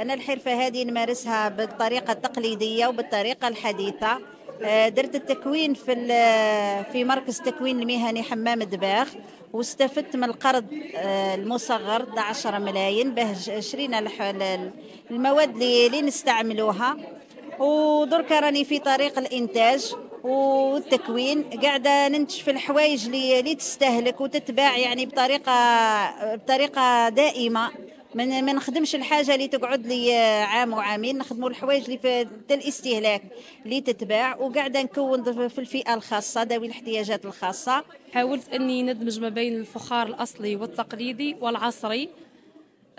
أنا الحرفة هذه نمارسها بالطريقة التقليدية وبالطريقة الحديثة. آه، درت التكوين في في مركز تكوين المهني حمام الدباغ واستفدت من القرض آه، المصغر 10 ملايين به شرينا المواد اللي نستعملوها. ودرك راني في طريق الإنتاج والتكوين قاعدة ننتج في الحوايج اللي تستهلك وتتباع يعني بطريقة بطريقة دائمة. ما نخدمش الحاجة اللي تقعد لي عام وعامين نخدموا الحوايج اللي في الاستهلاك اللي تتباع وقاعدة نكون في الفئة الخاصة ذوي الاحتياجات الخاصة. حاولت أني ندمج ما بين الفخار الأصلي والتقليدي والعصري.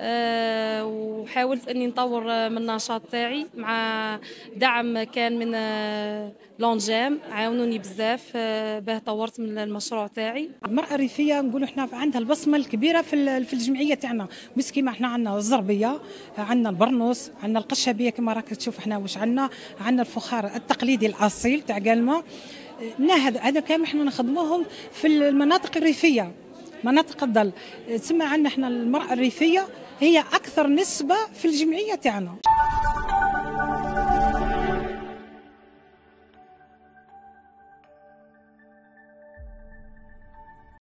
أه وحاولت أني نطور من النشاط تاعي مع دعم كان من لونجام عاونوني بزاف. باه طورت من المشروع تاعي. المراه الريفيه نقولوا إحنا عندها البصمة الكبيرة في في الجمعية تاعنا. مش كيما إحنا عندنا الزربية عندنا البرنوس عندنا القشابيه كما راك تشوف إحنا واش عندنا عندنا الفخار التقليدي الأصيل تاع قالما هذا هذا كامل إحنا نخدموهم في المناطق الريفية مناطق الظل. تسمى عندنا إحنا المرأة الريفية هي أكثر نسبة في الجمعية تاعنا